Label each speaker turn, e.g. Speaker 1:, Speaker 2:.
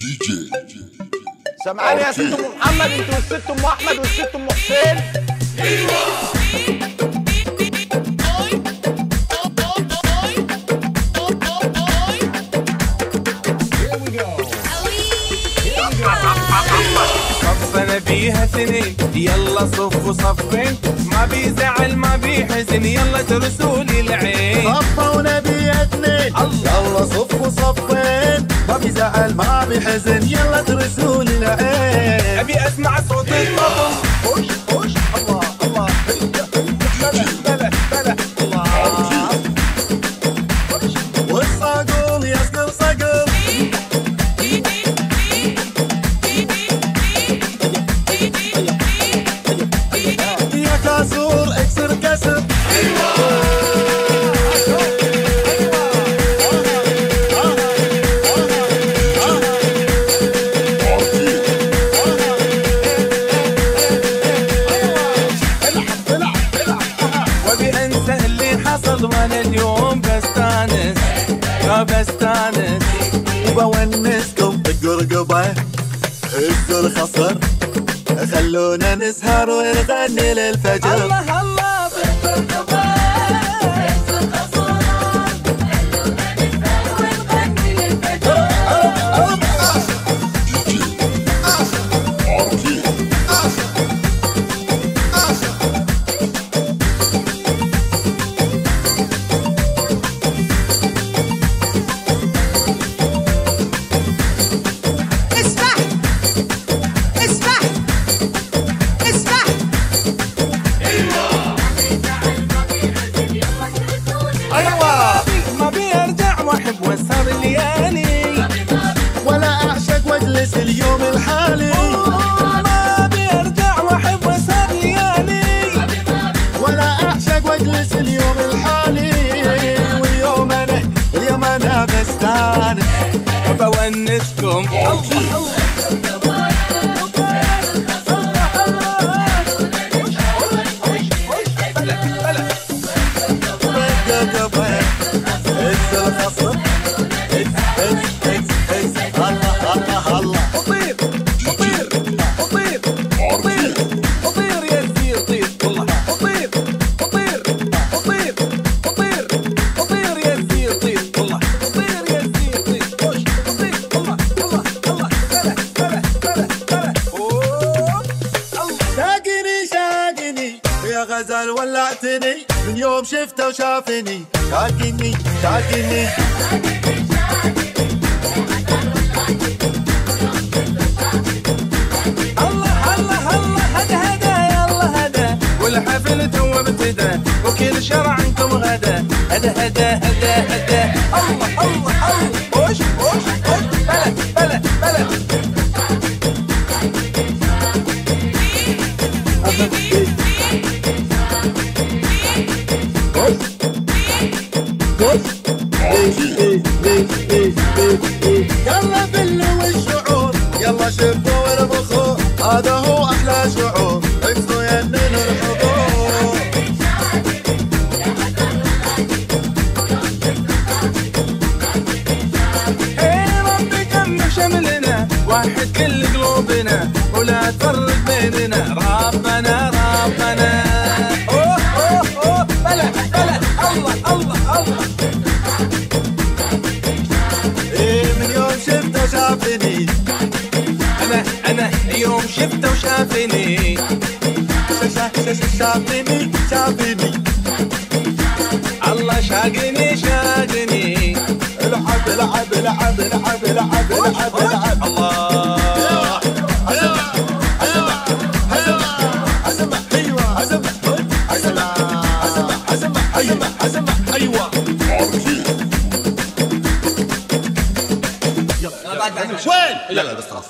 Speaker 1: دي جي.
Speaker 2: سمعاني يا ست أم محمد انت والست أم أحمد والست أم حسين.
Speaker 3: صفنا فيها سنين. يلا صفوا صفين. ما بيزعل ما بيحزن. يلا ترسوا لي العين.
Speaker 4: ما بيحزن يلا ترسول العين
Speaker 3: أبي أسمع صوت الطبل
Speaker 4: وش وش الله الله بلا بلا صقل. يا كاسور اكسر كسر.
Speaker 3: وابي انسى اللي حصل وأنا اليوم بستانس. ما بستانس.
Speaker 4: وبونسكم بالقرقبة هزوا الخصر خلونا نسهر ونغني للفجر.
Speaker 3: الله الله.
Speaker 1: دي
Speaker 4: واجلس اليوم الحالي.
Speaker 3: ما بيرجع واحب واسهر الليالي
Speaker 4: ولا أعشق وأجلس اليوم الحالي. واليوم أنا اليوم أنا بستانس
Speaker 3: بونسكم
Speaker 4: بالقرقبة هز الخصر غزال ولعتني. من يوم شفته وشافني. شاقني شاقني
Speaker 3: الله الله الله والحفل تو ابتدى وكل شرعنكم غدا.
Speaker 4: يلا يلا شبوا واربخوا هذا هو أحلى شعور. الحضور.
Speaker 3: شملنا واحد كل قلوبنا ولا تفرق بيننا. ربنا ربنا.
Speaker 4: شفته
Speaker 3: وشافني
Speaker 4: شا- شا- شا- شافني شافني
Speaker 3: الله شاقني شاقني
Speaker 4: العب العب العب العب العب العب العب أيوه أيوه أيوه
Speaker 1: أيوه
Speaker 4: أيوه؟ لا لا بس خلاص